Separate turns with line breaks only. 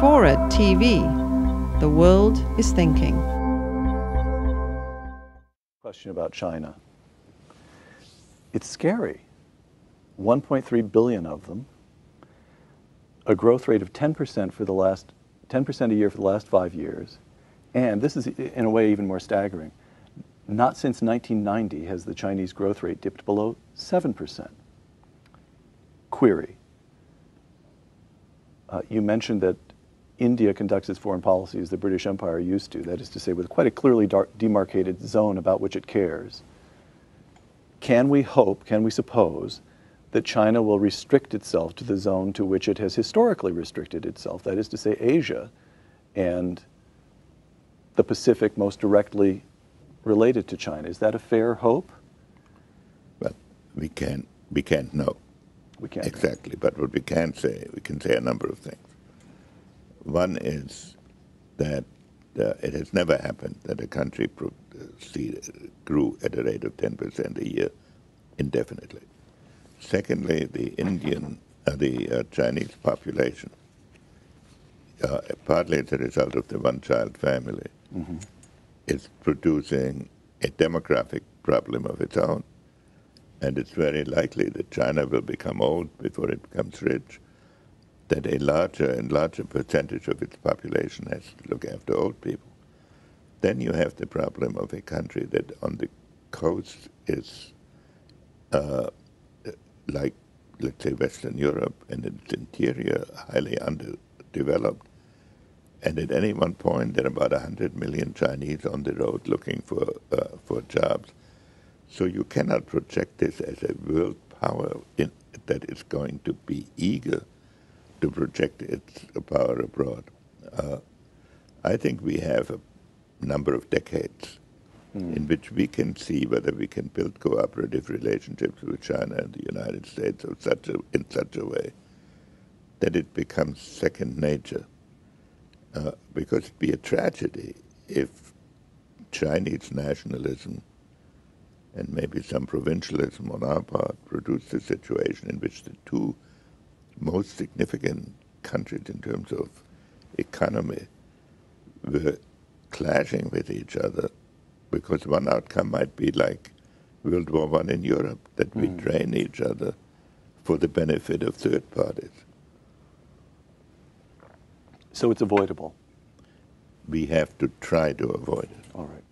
Forward TV. The world is thinking.
Question about China. It's scary. 1.3 billion of them, a growth rate of 10% for the last 10% a year for the last 5 years. And this is in a way even more staggering. Not since 1990 has the Chinese growth rate dipped below 7%. Query. Uh, you mentioned that India conducts its foreign policy as the British Empire used to, that is to say, with quite a clearly demarcated zone about which it cares. Can we hope, can we suppose, that China will restrict itself to the zone to which it has historically restricted itself, that is to say, Asia and the Pacific most directly related to China? Is that a fair hope?
Well, we can't, we can't know.
We can't.
Exactly. Know. But what we can say, we can say a number of things. One is that uh, it has never happened that a country pro- uh, grew at a rate of 10% a year indefinitely. Secondly, the Indian, uh, the uh, Chinese population, uh, partly as a result of the one-child family, mm-hmm. is producing a demographic problem of its own. And it's very likely that China will become old before it becomes rich that a larger and larger percentage of its population has to look after old people. Then you have the problem of a country that on the coast is uh, like, let's say, Western Europe, and its interior highly underdeveloped. And at any one point, there are about 100 million Chinese on the road looking for, uh, for jobs. So you cannot project this as a world power in, that is going to be eager to project its power abroad. Uh, I think we have a number of decades mm. in which we can see whether we can build cooperative relationships with China and the United States such a, in such a way that it becomes second nature. Uh, because it'd be a tragedy if Chinese nationalism and maybe some provincialism on our part produced a situation in which the two most significant countries in terms of economy were clashing with each other because one outcome might be like World War One in Europe, that we mm. drain each other for the benefit of third parties.
So it's avoidable.
We have to try to avoid it.
All right.